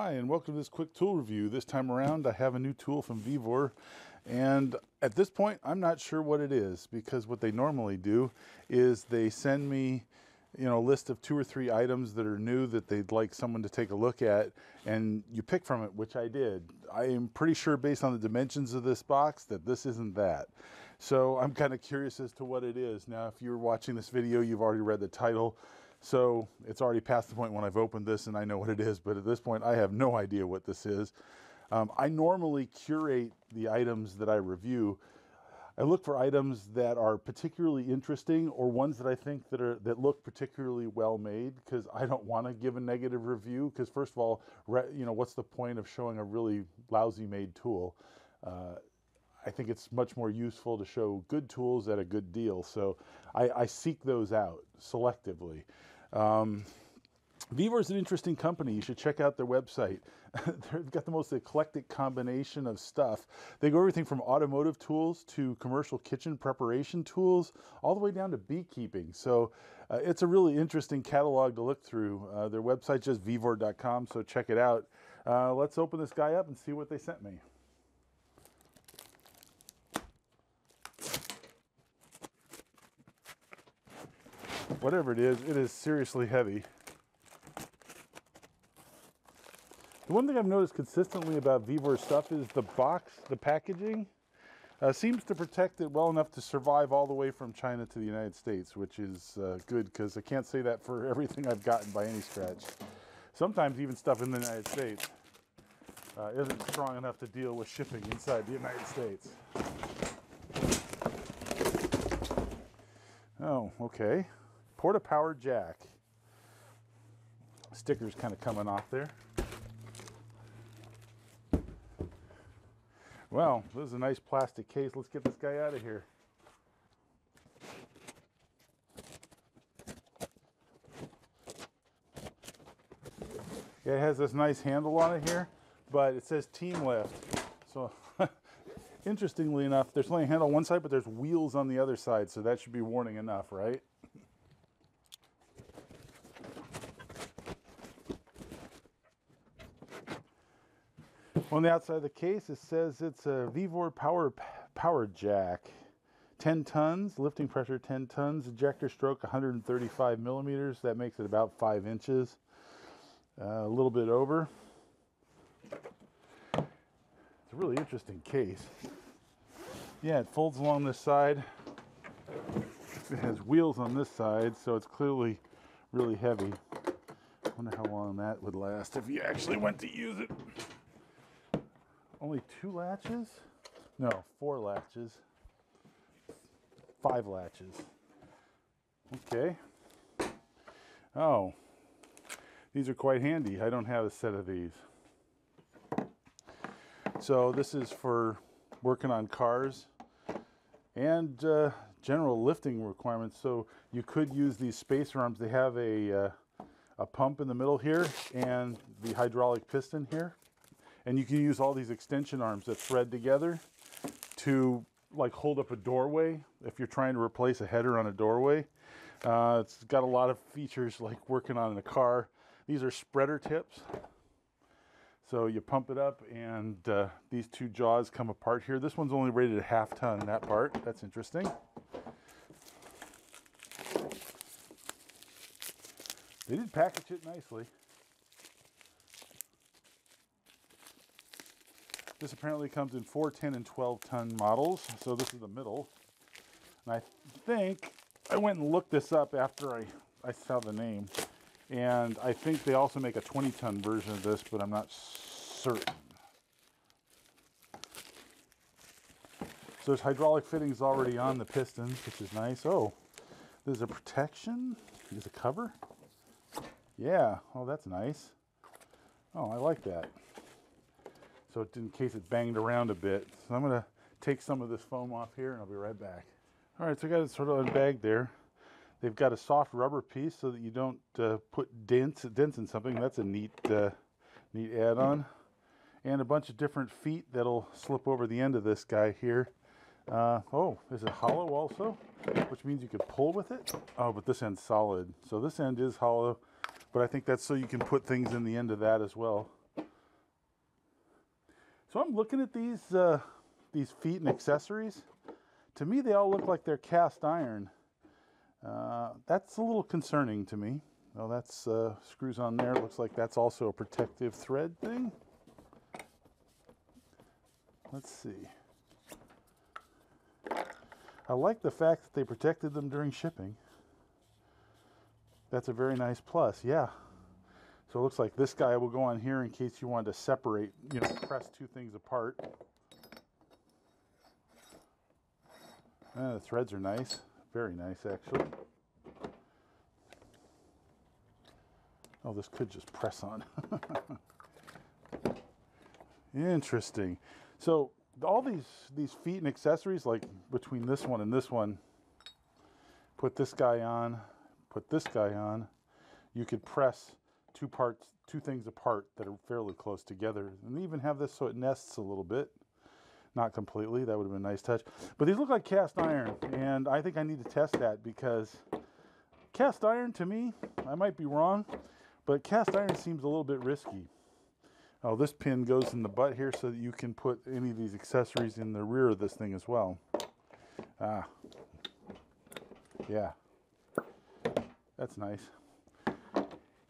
Hi, and welcome to this quick tool review. This time around, I have a new tool from Vevor, and at this point, I'm not sure what it is because what they normally do is they send me you know, a list of two or three items that are new that they'd like someone to take a look at, and you pick from it, which I did. I am pretty sure, based on the dimensions of this box, that this isn't that. So I'm kind of curious as to what it is. Now, if you're watching this video, you've already read the title. So it's already past the point when I've opened this and I know what it is, but at this point I have no idea what this is. Um, I normally curate the items that I review. I look for items that are particularly interesting or ones that I think that are that look particularly well made because I don't want to give a negative review because first of all, you know, what's the point of showing a really lousy made tool? Uh, I think it's much more useful to show good tools at a good deal. So I, I seek those out selectively. Um, is an interesting company. You should check out their website. They've got the most eclectic combination of stuff. They go everything from automotive tools to commercial kitchen preparation tools, all the way down to beekeeping. So uh, it's a really interesting catalog to look through. Uh, their website's just vevor.com, so check it out. Uh, let's open this guy up and see what they sent me. Whatever it is, it is seriously heavy. The one thing I've noticed consistently about Vevor stuff is the box, the packaging, uh, seems to protect it well enough to survive all the way from China to the United States, which is uh, good because I can't say that for everything I've gotten by any stretch. Sometimes even stuff in the United States uh, isn't strong enough to deal with shipping inside the United States. Oh, okay. Porta Power Jack. Sticker's kind of coming off there. Well, this is a nice plastic case. Let's get this guy out of here. It has this nice handle on it here, but it says team lift. So interestingly enough, there's only a handle on one side, but there's wheels on the other side. So that should be warning enough, right? On the outside of the case, it says it's a Vevor Porta Power Jack. 10 tons, lifting pressure 10 tons, ejector stroke 135 millimeters. That makes it about 5 inches. Uh, a little bit over. It's a really interesting case. Yeah, it folds along this side. It has wheels on this side, so it's clearly really heavy. I wonder how long that would last if you actually went to use it. Only two latches? No, four latches. Five latches. Okay. Oh, these are quite handy. I don't have a set of these. So this is for working on cars and uh, general lifting requirements. So you could use these spacer arms. They have a, uh, a pump in the middle here and the hydraulic piston here. And you can use all these extension arms that thread together to like hold up a doorway if you're trying to replace a header on a doorway. Uh, it's got a lot of features like working on a car. These are spreader tips. So you pump it up and uh, these two jaws come apart here. This one's only rated a half ton, that part. That's interesting. They did package it nicely. This apparently comes in 4, 10, and 12 ton models. So this is the middle. And I think I went and looked this up after I, I saw the name. And I think they also make a 20 ton version of this, but I'm not certain. So there's hydraulic fittings already on the pistons, which is nice. Oh, there's a protection. There's a cover. Yeah, oh, that's nice. Oh, I like that so in case it banged around a bit. So I'm to take some of this foam off here and I'll be right back. All right, so I got it sort of unbagged there. They've got a soft rubber piece so that you don't uh, put dents dents in something. That's a neat uh, neat add-on. And a bunch of different feet that'll slip over the end of this guy here. Uh, oh, is it hollow also? Which means you could pull with it. Oh, but this end's solid. So this end is hollow, but I think that's so you can put things in the end of that as well. So I'm looking at these uh, these feet and accessories. To me, they all look like they're cast iron. Uh, that's a little concerning to me. Well, that's uh, screws on there. Looks like that's also a protective thread thing. Let's see. I like the fact that they protected them during shipping. That's a very nice plus, yeah. So it looks like this guy will go on here in case you wanted to separate, you know, press two things apart. Ah, the threads are nice. Very nice, actually. Oh, this could just press on. Interesting. So all these these feet and accessories, like between this one and this one, put this guy on, put this guy on, you could press two parts, two things apart that are fairly close together, and even have this so it nests a little bit. Not completely, that would have been a nice touch. But these look like cast iron, and I think I need to test that because cast iron to me, I might be wrong, but cast iron seems a little bit risky. Oh, this pin goes in the butt here so that you can put any of these accessories in the rear of this thing as well. Ah, yeah, that's nice.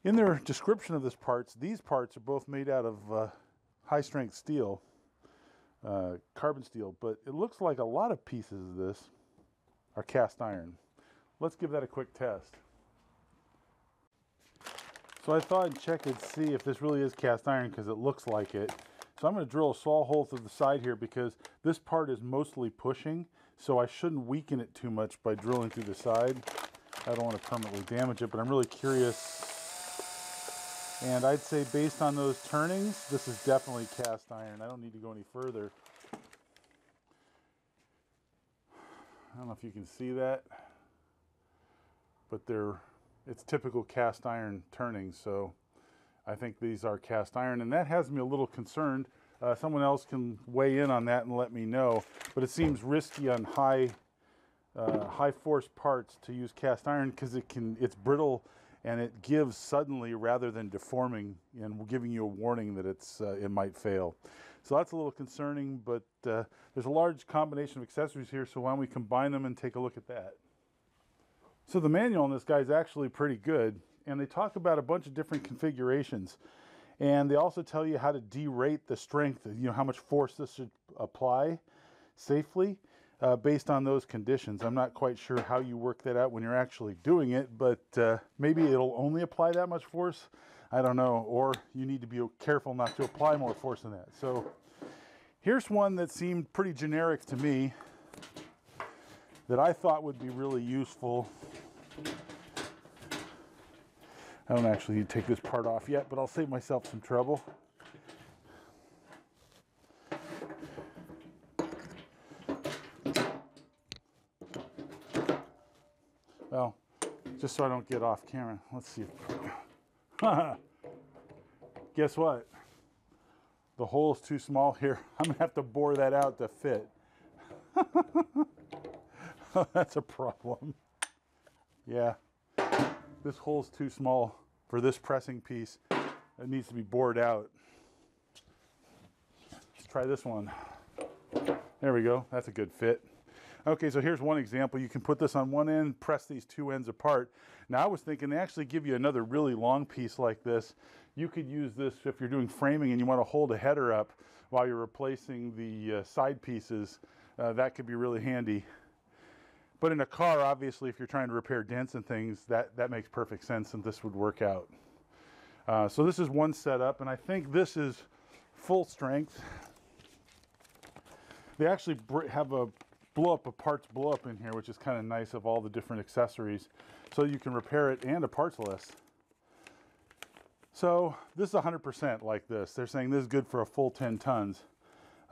In their description of this parts, these parts are both made out of uh, high strength steel, uh, carbon steel, but it looks like a lot of pieces of this are cast iron. Let's give that a quick test. So I thought I'd check and see if this really is cast iron because it looks like it. So I'm going to drill a saw hole through the side here because this part is mostly pushing, so I shouldn't weaken it too much by drilling through the side. I don't want to permanently damage it, but I'm really curious. And I'd say based on those turnings, this is definitely cast iron. I don't need to go any further. I don't know if you can see that, but they're it's typical cast iron turning. So I think these are cast iron, and that has me a little concerned. Uh, someone else can weigh in on that and let me know. But it seems risky on high uh, high force parts to use cast iron because it can it's brittle and it gives suddenly rather than deforming and giving you a warning that it's uh, it might fail. So that's a little concerning, but uh, there's a large combination of accessories here, so why don't we combine them and take a look at that. So the manual on this guy is actually pretty good, and they talk about a bunch of different configurations. And they also tell you how to derate the strength, you know, how much force this should apply safely uh, based on those conditions. I'm not quite sure how you work that out when you're actually doing it, but uh, maybe it'll only apply that much force. I don't know. Or you need to be careful not to apply more force than that. So here's one that seemed pretty generic to me that I thought would be really useful. I don't actually need to take this part off yet, but I'll save myself some trouble. Well, just so I don't get off camera, let's see. Guess what? The hole is too small here. I'm gonna have to bore that out to fit. That's a problem. Yeah, this hole's too small for this pressing piece. It needs to be bored out. Let's try this one. There we go, that's a good fit. Okay, so here's one example. You can put this on one end, press these two ends apart. Now I was thinking they actually give you another really long piece like this. You could use this if you're doing framing and you want to hold a header up while you're replacing the uh, side pieces. Uh, that could be really handy. But in a car, obviously, if you're trying to repair dents and things, that, that makes perfect sense and this would work out. Uh, so this is one setup, and I think this is full strength. They actually have a blow up, a parts blow up in here, which is kind of nice of all the different accessories. So you can repair it and a parts list. So this is 100% like this. They're saying this is good for a full 10 tons.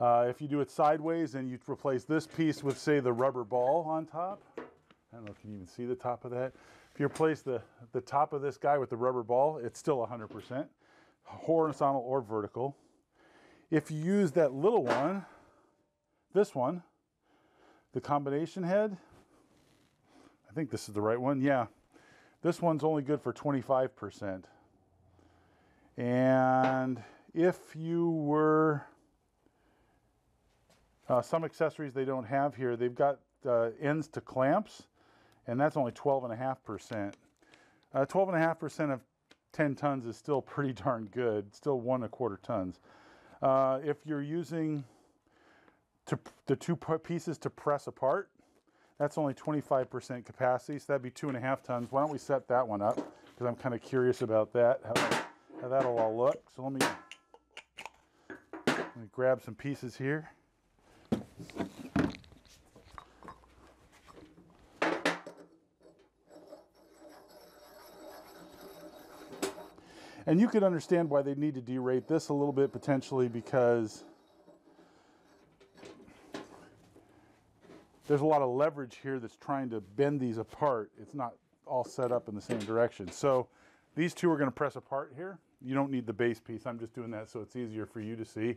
Uh, if you do it sideways and you replace this piece with, say, the rubber ball on top, I don't know if you can even see the top of that. If you replace the, the top of this guy with the rubber ball, it's still 100%, horizontal or vertical. If you use that little one, this one, the combination head, I think this is the right one, yeah. This one's only good for 25%. And if you were Uh, some accessories they don't have here. They've got uh, ends to clamps, and that's only 12.5%. Uh, 12.5% of 10 tons is still pretty darn good, still one and a quarter tons. Uh, if you're using to, the two pieces to press apart, that's only 25% capacity, so that'd be two and a half tons. Why don't we set that one up? Because I'm kind of curious about that, how, how that'll all look. So let me, let me grab some pieces here. And you can understand why they need to derate this a little bit potentially because there's a lot of leverage here that's trying to bend these apart. It's not all set up in the same direction. So these two are going to press apart here. You don't need the base piece. I'm just doing that so it's easier for you to see.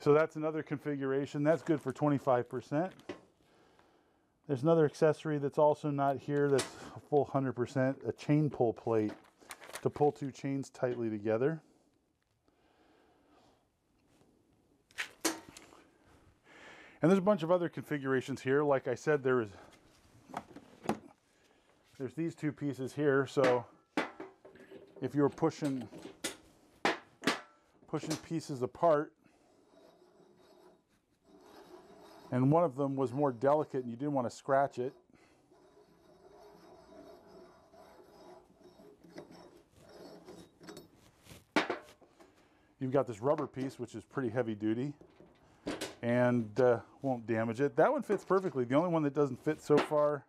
So that's another configuration. That's good for 25%. There's another accessory that's also not here that's a full 100%, a chain pull plate to pull two chains tightly together. And there's a bunch of other configurations here. Like I said, there is there's these two pieces here. So if you're pushing pushing pieces apart, and one of them was more delicate and you didn't want to scratch it, You've got this rubber piece, which is pretty heavy duty and uh, won't damage it. That one fits perfectly. The only one that doesn't fit so far,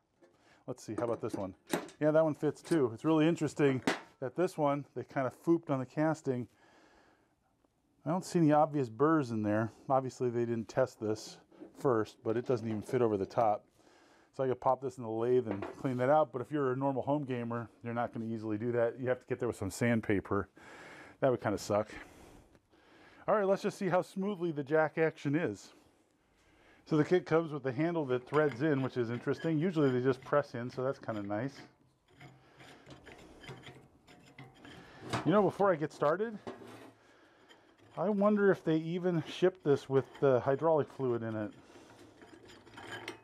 let's see, how about this one? Yeah, that one fits too. It's really interesting that this one, they kind of fooped on the casting. I don't see any obvious burrs in there. Obviously they didn't test this first, but it doesn't even fit over the top. So I could pop this in the lathe and clean that out. But if you're a normal home gamer, you're not going to easily do that. You have to get there with some sandpaper. That would kind of suck. All right, let's just see how smoothly the jack action is. So the kit comes with the handle that threads in, which is interesting. Usually they just press in, so that's kind of nice. You know, before I get started, I wonder if they even ship this with the hydraulic fluid in it.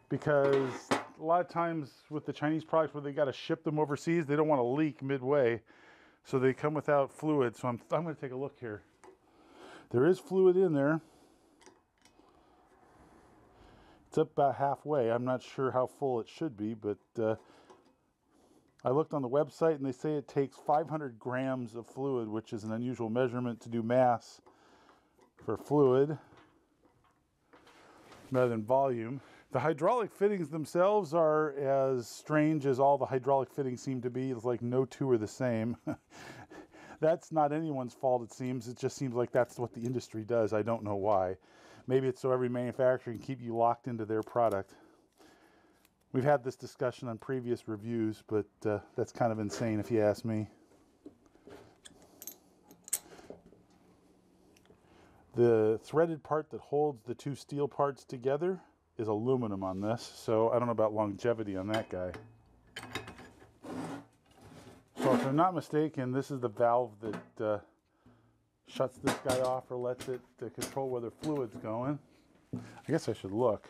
Because a lot of times with the Chinese products where they got to ship them overseas, they don't want to leak midway. So they come without fluid. So I'm, I'm going to take a look here. There is fluid in there. It's up about halfway. I'm not sure how full it should be, but uh, I looked on the website and they say it takes 500 grams of fluid, which is an unusual measurement to do mass for fluid rather than volume. The hydraulic fittings themselves are as strange as all the hydraulic fittings seem to be. It's like no two are the same. that's not anyone's fault, it seems. It just seems like that's what the industry does. I don't know why. Maybe it's so every manufacturer can keep you locked into their product. We've had this discussion on previous reviews, but uh, that's kind of insane if you ask me. The threaded part that holds the two steel parts together is aluminum on this, so I don't know about longevity on that guy. If I'm not mistaken, this is the valve that uh, shuts this guy off or lets it to control where the fluid's going. I guess I should look.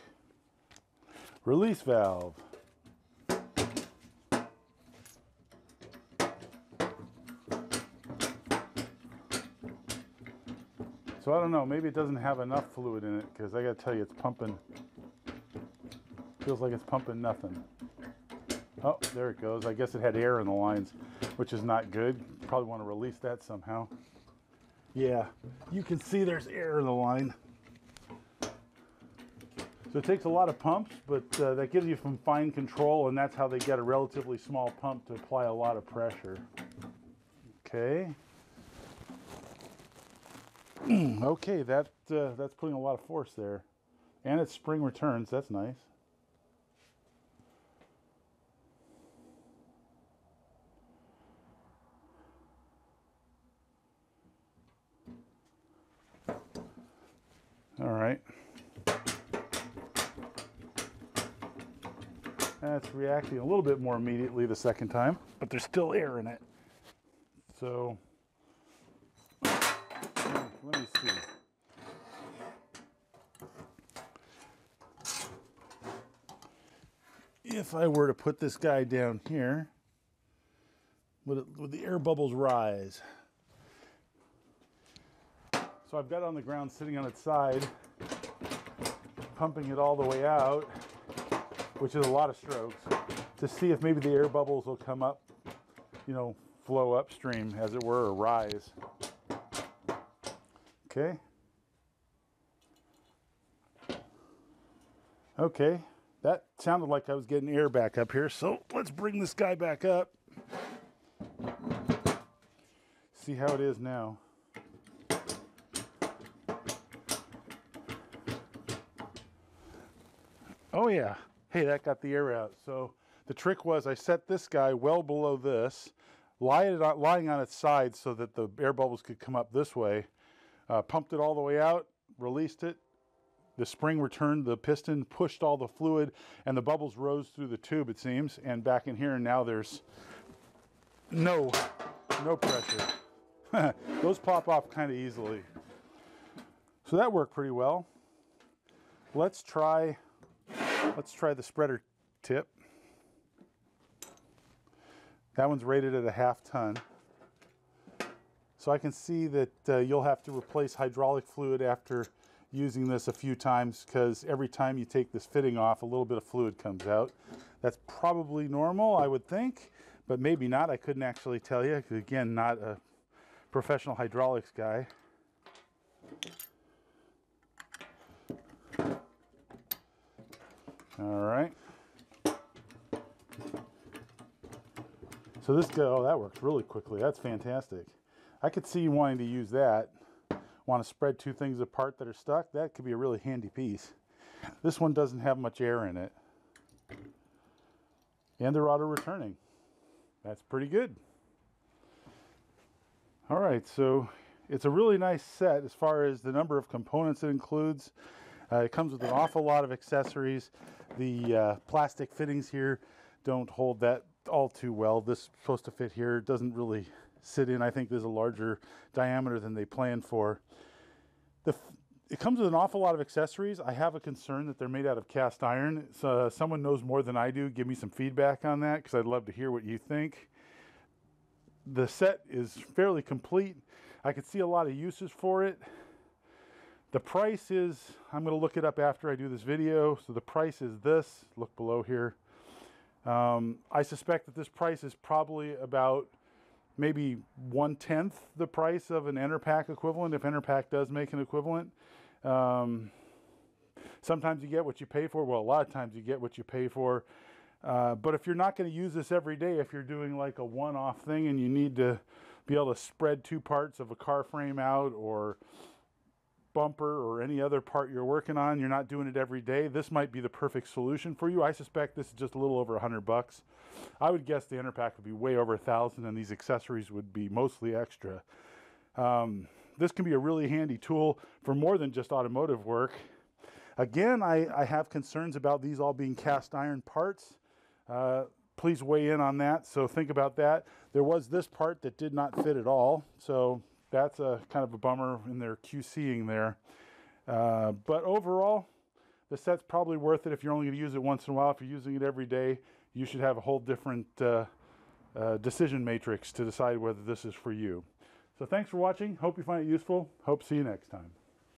Release valve. So I don't know, maybe it doesn't have enough fluid in it because I gotta tell you, it's pumping. Feels like it's pumping nothing. Oh, there it goes. I guess it had air in the lines which is not good. Probably want to release that somehow. Yeah, you can see there's air in the line. So it takes a lot of pumps, but uh, that gives you some fine control, and that's how they get a relatively small pump to apply a lot of pressure. Okay. okay, that uh, that's putting a lot of force there. And it's spring returns, that's nice. All right. That's reacting a little bit more immediately the second time, but there's still air in it. So, let me see. If I were to put this guy down here, would, it, would the air bubbles rise? So I've got it on the ground sitting on its side, pumping it all the way out, which is a lot of strokes, to see if maybe the air bubbles will come up, you know, flow upstream, as it were, or rise. Okay. Okay, that sounded like I was getting air back up here, so let's bring this guy back up. See how it is now. Oh yeah, hey, that got the air out. So the trick was I set this guy well below this, lying on its side so that the air bubbles could come up this way, uh, pumped it all the way out, released it, the spring returned the piston, pushed all the fluid, and the bubbles rose through the tube, it seems. And back in here, and now there's no, no pressure. Those pop off kind of easily. So that worked pretty well. Let's try, let's try the spreader tip. That one's rated at a half ton. So I can see that uh, you'll have to replace hydraulic fluid after using this a few times because every time you take this fitting off, a little bit of fluid comes out. That's probably normal, I would think, but maybe not. I couldn't actually tell you. Again, not a professional hydraulics guy. All right. So this guy, oh, that works really quickly. That's fantastic. I could see you wanting to use that want to spread two things apart that are stuck, that could be a really handy piece. This one doesn't have much air in it. And they're auto returning. That's pretty good. All right, so it's a really nice set as far as the number of components it includes. Uh, it comes with an awful lot of accessories. The uh, plastic fittings here don't hold that all too well. This is supposed to fit here. Doesn't really sit in. I think there's a larger diameter than they planned for. The, it comes with an awful lot of accessories. I have a concern that they're made out of cast iron. So uh, someone knows more than I do. Give me some feedback on that because I'd love to hear what you think. The set is fairly complete. I could see a lot of uses for it. The price is, I'm going to look it up after I do this video. So the price is this. Look below here. Um, I suspect that this price is probably about maybe one tenth the price of an Enerpac equivalent if Enerpac does make an equivalent. Um, sometimes you get what you pay for. Well, a lot of times you get what you pay for. Uh, but if you're not going to use this every day, if you're doing like a one-off thing and you need to be able to spread two parts of a car frame out or bumper or any other part you're working on, you're not doing it every day, this might be the perfect solution for you. I suspect this is just a little over a hundred bucks. I would guess the Enerpac would be way over a thousand and these accessories would be mostly extra. Um, this can be a really handy tool for more than just automotive work. Again, I, I have concerns about these all being cast iron parts. Uh, please weigh in on that. So think about that. There was this part that did not fit at all. So that's a kind of a bummer in their QCing there. Uh, but overall, the set's probably worth it if you're only going to use it once in a while. If you're using it every day, you should have a whole different uh, uh, decision matrix to decide whether this is for you. So thanks for watching. Hope you find it useful. Hope to see you next time.